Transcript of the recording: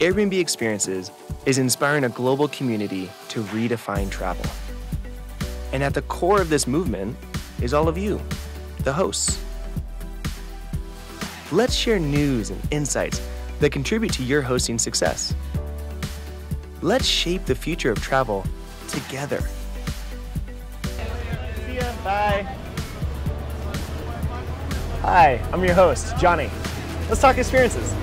Airbnb Experiences is inspiring a global community to redefine travel. And at the core of this movement is all of you, the hosts. Let's share news and insights that contribute to your hosting success. Let's shape the future of travel together. See ya. Bye. Hi, I'm your host, Johnny. Let's talk experiences.